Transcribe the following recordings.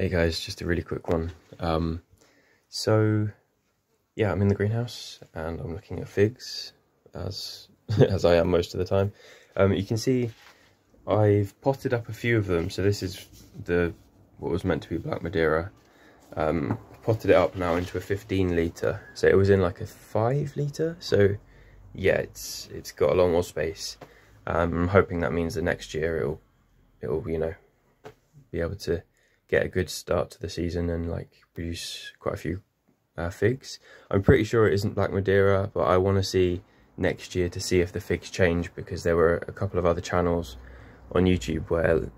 Hey guys, just a really quick one. Um, so, yeah, I'm in the greenhouse and I'm looking at figs, as as I am most of the time. Um, you can see I've potted up a few of them. So this is the what was meant to be Black Madeira. Um, potted it up now into a 15 litre. So it was in like a 5 litre. So yeah, it's it's got a lot more space. Um, I'm hoping that means that next year it'll it'll you know be able to get a good start to the season and like produce quite a few uh, figs. I'm pretty sure it isn't Black Madeira, but I want to see next year to see if the figs change because there were a couple of other channels on YouTube where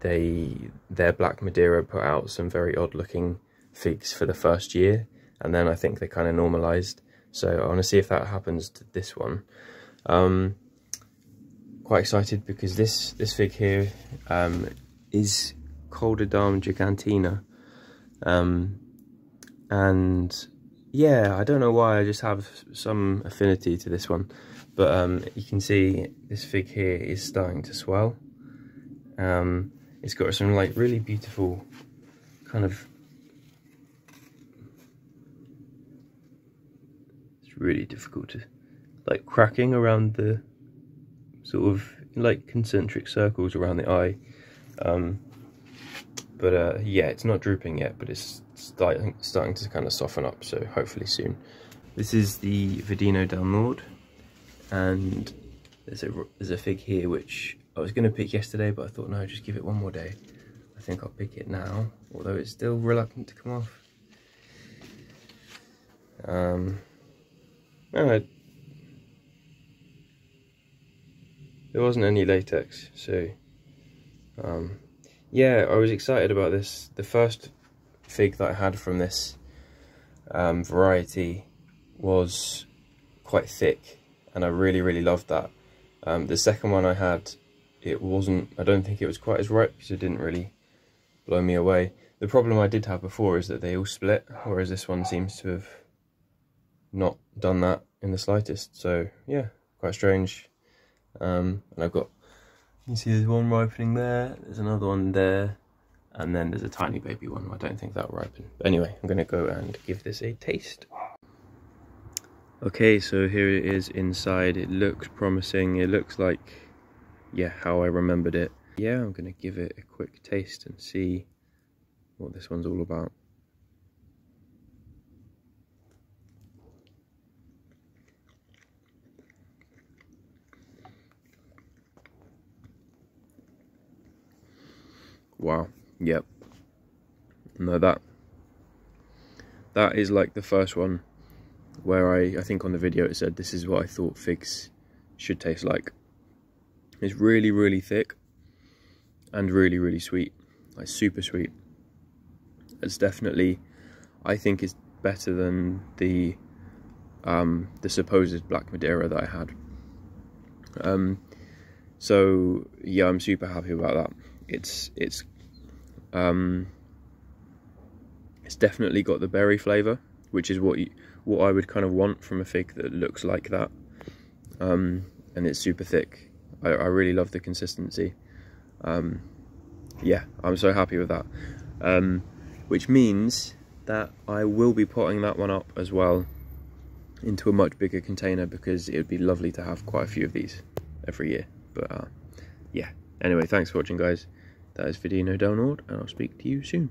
they their Black Madeira put out some very odd looking figs for the first year and then I think they kind of normalized. So I want to see if that happens to this one. Um, quite excited because this this fig here um, is Coldedam gigantina. Um, and yeah, I don't know why, I just have some affinity to this one. But um, you can see this fig here is starting to swell. Um, it's got some like really beautiful kind of it's really difficult to like cracking around the sort of like concentric circles around the eye um, but uh, yeah, it's not drooping yet, but it's starting, starting to kind of soften up, so hopefully soon. This is the Vidino del Nord, and there's a, there's a fig here which I was going to pick yesterday, but I thought, no, just give it one more day. I think I'll pick it now, although it's still reluctant to come off. Um, no, there wasn't any latex, so um, yeah, I was excited about this. The first fig that I had from this um, variety was quite thick and I really, really loved that. Um, the second one I had, it wasn't, I don't think it was quite as ripe because it didn't really blow me away. The problem I did have before is that they all split, whereas this one seems to have not done that in the slightest. So yeah, quite strange. Um, and I've got you see there's one ripening there, there's another one there, and then there's a tiny baby one. I don't think that'll ripen. But anyway, I'm going to go and give this a taste. Okay, so here it is inside. It looks promising. It looks like, yeah, how I remembered it. Yeah, I'm going to give it a quick taste and see what this one's all about. Wow. Yep. No, that that is like the first one where I, I think on the video it said this is what I thought figs should taste like. It's really, really thick and really, really sweet. Like super sweet. It's definitely, I think is better than the um, the supposed Black Madeira that I had. Um, so yeah, I'm super happy about that. It's it's um, it's definitely got the berry flavour, which is what you, what I would kind of want from a fig that looks like that. Um, and it's super thick. I, I, really love the consistency. Um, yeah, I'm so happy with that. Um, which means that I will be potting that one up as well into a much bigger container because it would be lovely to have quite a few of these every year. But uh, yeah, anyway, thanks for watching guys. That is Vidino Del Nord, and I'll speak to you soon.